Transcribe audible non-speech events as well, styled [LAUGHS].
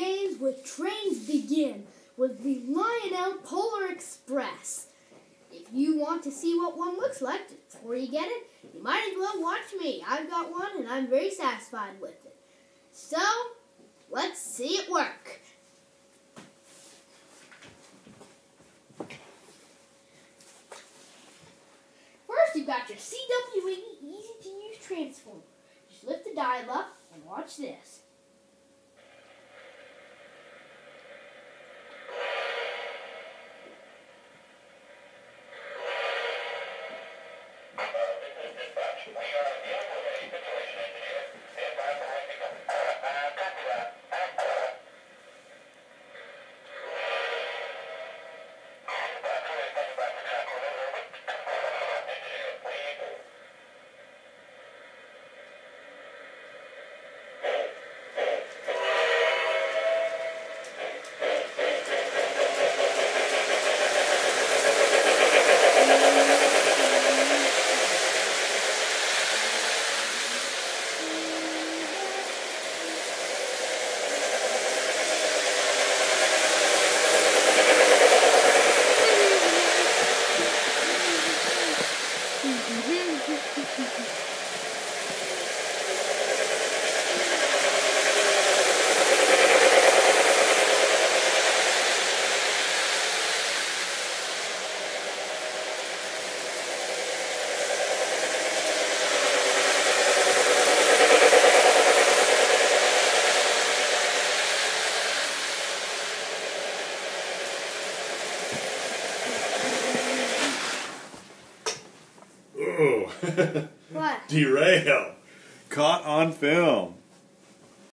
games with trains begin with the Lionel Polar Express. If you want to see what one looks like before you get it, you might as well watch me. I've got one and I'm very satisfied with it. So, let's see it work. First, you've got your CWE easy to use transformer. Just lift the dial up and watch this. [LAUGHS] What? Derail. Caught on film.